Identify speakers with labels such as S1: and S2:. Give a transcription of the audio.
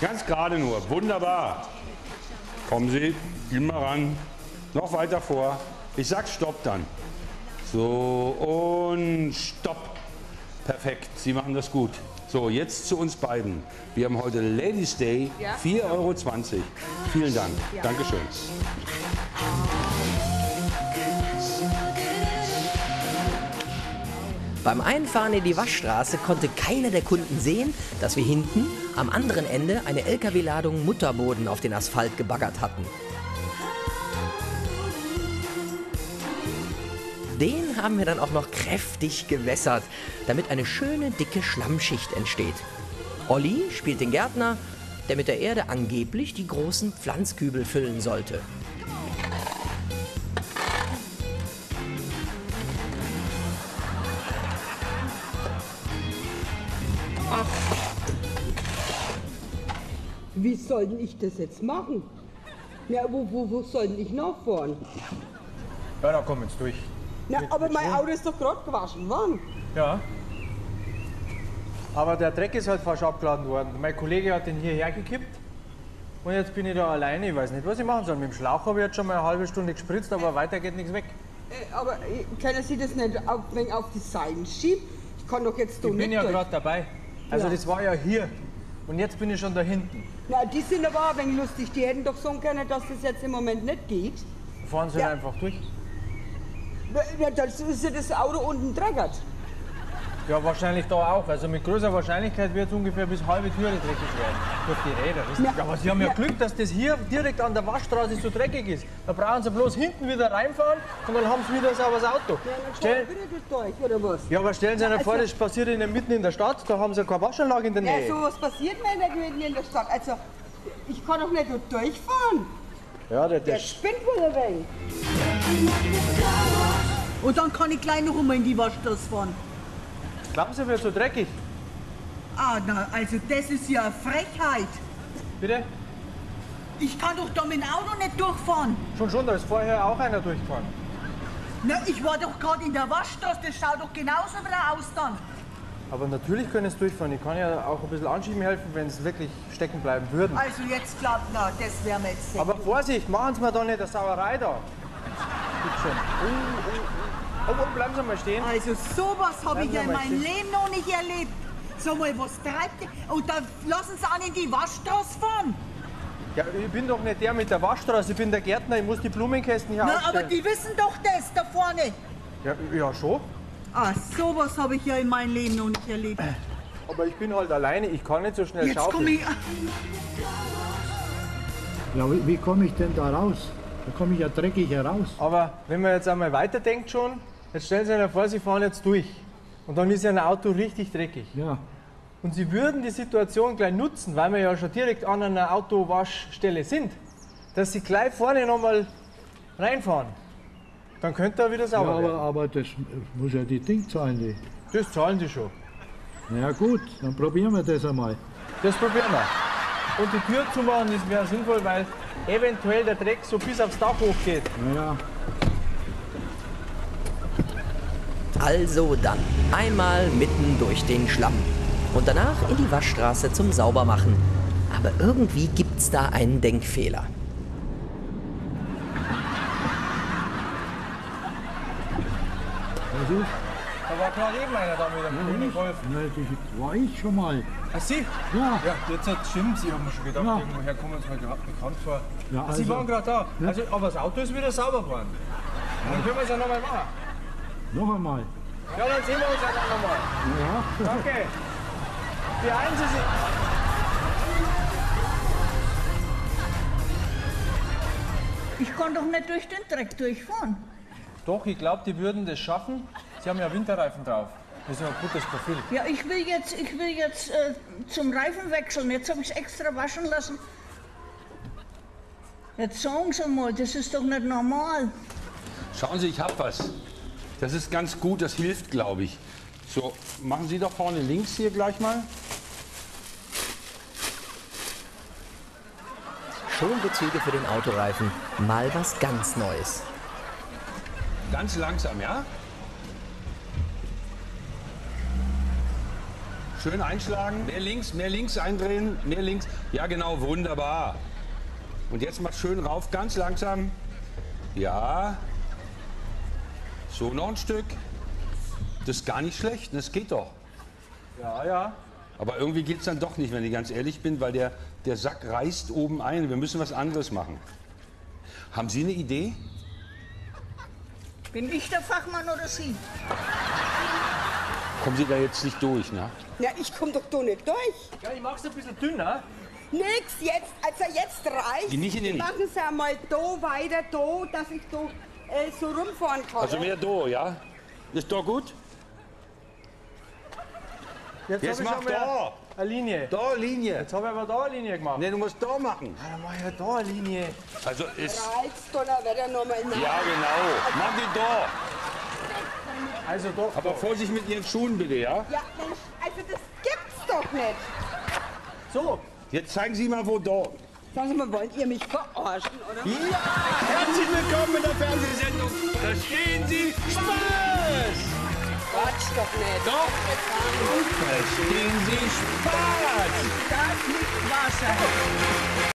S1: Ganz gerade nur. Wunderbar. Kommen Sie, gehen mal ran. Noch weiter vor. Ich sag Stopp dann. So und Stopp. Perfekt. Sie machen das gut. So, jetzt zu uns beiden. Wir haben heute Ladies Day, 4,20 Euro. Vielen Dank. Dankeschön.
S2: Beim Einfahren in die Waschstraße konnte keiner der Kunden sehen, dass wir hinten am anderen Ende eine LKW-Ladung Mutterboden auf den Asphalt gebaggert hatten. Den haben wir dann auch noch kräftig gewässert, damit eine schöne dicke Schlammschicht entsteht. Olli spielt den Gärtner, der mit der Erde angeblich die großen Pflanzkübel füllen sollte.
S3: Wie soll denn ich das jetzt machen? Ja, wo, wo, wo soll denn ich nachfahren?
S4: Ja, da kommen wir jetzt durch.
S3: Na,
S4: Mit-
S3: aber
S4: mit
S3: mein
S4: Schwung.
S3: Auto ist doch gerade gewaschen worden.
S4: Ja. Aber der Dreck ist halt falsch abgeladen worden. Mein Kollege hat den hierher gekippt. Und jetzt bin ich da alleine. Ich weiß nicht, was ich machen soll. Mit dem Schlauch habe ich jetzt schon mal eine halbe Stunde gespritzt, aber weiter geht nichts weg.
S3: Äh, aber äh, können Sie das nicht auf, wenn auf die Seiten schieben? Ich kann doch jetzt da
S4: Ich bin
S3: nicht
S4: ja gerade dabei. Also
S3: Ja.
S4: das war ja hier. Und jetzt bin ich schon da hinten.
S3: Na, die sind aber auch ein wenig lustig. Die hätten doch sagen können, dass das jetzt im Moment nicht geht.
S4: Fahren Sie
S3: Ja.
S4: einfach durch.
S3: Ja, das ist ja das Auto unten dreckert.
S4: Ja, wahrscheinlich da auch. Also mit großer Wahrscheinlichkeit wird es ungefähr bis halbe Türe dreckig werden. Durch die Räder. Sie?
S3: Ja.
S4: Ja, aber Sie haben ja
S3: Ja.
S4: Glück, dass das hier direkt an der Waschstraße so dreckig ist. Da brauchen Sie bloß hinten wieder reinfahren und dann haben Sie wieder ein sauberes Auto.
S3: Ja,
S4: Stell,
S3: durch, oder was?
S4: ja, aber stellen Sie sich vor,
S3: also-
S4: das passiert Ihnen mitten in der Stadt, da haben Sie keine Waschanlage in der
S3: Ja,
S4: Nähe.
S3: sowas passiert mir nicht mitten in der Stadt. Also, ich kann doch nicht durchfahren.
S4: Ja, der,
S3: Der
S4: der,
S3: spinnt wohl ein wenig.
S5: Und dann kann ich gleich noch einmal in die Waschstraße fahren.
S4: Glauben Sie, wird so dreckig?
S5: Ah, na, also das ist ja eine Frechheit.
S4: Bitte?
S5: Ich kann doch da mit dem Auto nicht durchfahren.
S4: Schon, schon, da ist vorher auch einer durchgefahren.
S5: Na, ich war doch gerade in der Waschstraße, das schaut doch genauso wieder aus dann.
S4: Aber natürlich können Sie durchfahren. Ich kann ja auch ein bisschen anschieben helfen, wenn Sie wirklich stecken bleiben würden.
S5: Also jetzt glaubt, na, das wäre mir jetzt sehr
S4: Aber. Vorsicht, machen Sie mir doch nicht eine Sauerei da. Bitte schön. Oh, oh, oh. oh, bleiben Sie mal stehen.
S5: Also sowas habe ich ja in meinem Leben noch nicht erlebt. Sag mal, was treibt ihr? Und dann lassen sie an in die Waschstraße fahren.
S4: Ja, ich bin doch nicht der mit der Waschstraße, ich bin der Gärtner, ich muss die Blumenkästen hier
S5: Na, aber
S4: aufstellen.
S5: die wissen doch das da vorne.
S4: Ja, ja, schon.
S5: Ah, sowas habe ich ja in meinem Leben noch nicht erlebt.
S4: Aber ich bin halt alleine, ich kann nicht so schnell
S5: Jetzt komme
S4: schaufeln.
S5: ich.
S6: Ja, wie, wie komme ich denn da raus? Da komme ich ja dreckig heraus.
S4: Aber wenn man jetzt einmal weiterdenkt schon, jetzt stellen Sie sich vor, Sie fahren jetzt durch. Und dann ist ja ein Auto richtig dreckig.
S6: Ja,
S4: Und Sie würden die Situation gleich nutzen, weil wir ja schon direkt an einer Autowaschstelle sind, dass Sie gleich vorne nochmal reinfahren. Dann könnte er wieder
S6: ja
S4: sauber
S6: aber,
S4: werden.
S6: aber das muss ja die Ding zahlen. Die.
S4: Das zahlen Sie schon.
S6: Na ja gut, dann probieren wir das einmal.
S4: Das probieren wir. Und die Tür zumachen, das wäre sinnvoll, weil eventuell der Dreck so bis aufs Dach hochgeht.
S6: Naja,
S2: Also dann einmal mitten durch den Schlamm und danach in die Waschstraße zum Saubermachen. Aber irgendwie gibt's da einen Denkfehler.
S6: was ist?
S4: Da war gerade eben einer da mit einem grünen Golf.
S6: Na, das war ich schon mal.
S4: Ach Sie?
S6: Ja,
S4: Ja, jetzt hat stimmt, Sie haben mir schon gedacht,
S6: Ja.
S4: irgendwoher kommen Sie mir gerade bekannt vor.
S6: Ja,
S4: Sie
S6: also-
S4: waren gerade da.
S6: Ja.
S4: Also, aber das Auto ist wieder sauber geworden. Dann können wir es ja nochmal machen.
S6: Noch einmal.
S4: Ja, dann sehen wir uns ja dann nochmal.
S6: Ja,
S4: Danke. Beeilen Sie sich.
S5: Ich kann doch nicht durch den Dreck durchfahren.
S4: Doch, ich glaube, die würden das schaffen. Sie haben ja Winterreifen drauf. Das ist ja ein gutes Profil.
S5: Ja, ich will jetzt, ich will jetzt äh, zum Reifen wechseln. Jetzt habe ich es extra waschen lassen. Jetzt sagen Sie mal, das ist doch nicht normal.
S1: Schauen Sie, ich habe was. Das ist ganz gut, das hilft, glaube ich. So, machen Sie doch vorne links hier gleich mal.
S2: Schonbezüge für den Autoreifen. Mal was ganz Neues.
S1: Ganz langsam, ja? Schön einschlagen. Mehr links, mehr links eindrehen, mehr links. Ja, genau, wunderbar. Und jetzt mal schön rauf, ganz langsam. Ja. So noch ein Stück. Das ist gar nicht schlecht, das geht doch.
S4: Ja, ja.
S1: Aber irgendwie geht es dann doch nicht, wenn ich ganz ehrlich bin, weil der, der Sack reißt oben ein. Wir müssen was anderes machen. Haben Sie eine Idee?
S5: Bin ich der Fachmann oder Sie?
S1: Kommen Sie da jetzt nicht durch, ne?
S3: Ja, ich komm doch da nicht durch.
S4: Ja, ich mach's ein bisschen dünner.
S3: Nix, jetzt, also jetzt reicht.
S1: Nicht in den-
S3: Machen Sie einmal da weiter, da, dass ich da äh, so rumfahren kann.
S1: Also mehr do, ja? Ist doch gut?
S4: Jetzt,
S1: Jetzt mach da.
S4: Eine Linie.
S1: Da, Linie.
S4: Jetzt habe ich aber da eine Linie gemacht.
S1: Ne, du musst da machen.
S4: Ah, Dann mach ich ja da eine Linie.
S1: Also ist.
S3: Donnerwetter nochmal nach.
S1: Ja, genau. Mach die da.
S4: Also doch.
S1: Aber Vorsicht mit Ihren Schuhen bitte, ja?
S3: Ja, Mensch, also das gibt's doch nicht.
S4: So.
S1: Jetzt zeigen Sie mal, wo da.
S3: Sagen Sie mal, wollt ihr mich verarschen, oder?
S1: Ja! Herzlich willkommen in der. Verstehen Sie Spaß?
S3: Quatsch doch nicht.
S1: Doch. Verstehen Sie Spaß?
S5: Das liegt Wasser.